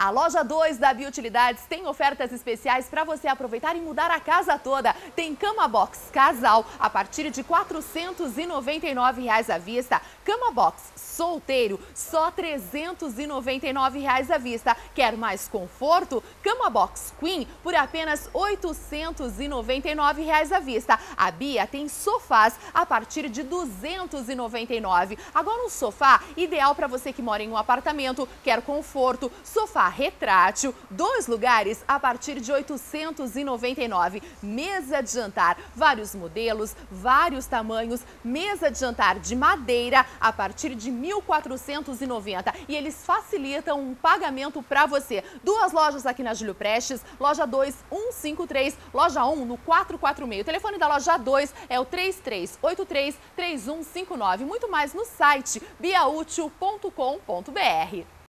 A loja 2 da Biutilidades tem ofertas especiais para você aproveitar e mudar a casa toda. Tem cama box casal a partir de 499 reais à vista. Cama box solteiro só 399 reais à vista. Quer mais conforto? Cama box queen por apenas 899 reais à vista. A Bia tem sofás a partir de R$ 299. Agora um sofá ideal para você que mora em um apartamento, quer conforto, sofá retrátil, dois lugares a partir de 899. Mesa de jantar, vários modelos, vários tamanhos, mesa de jantar de madeira a partir de 1.490 e eles facilitam um pagamento para você. Duas lojas aqui na Júlio Prestes, loja 2 153, loja 1 no 446. O telefone da loja 2 é o 3383 3159. Muito mais no site biaútil.com.br.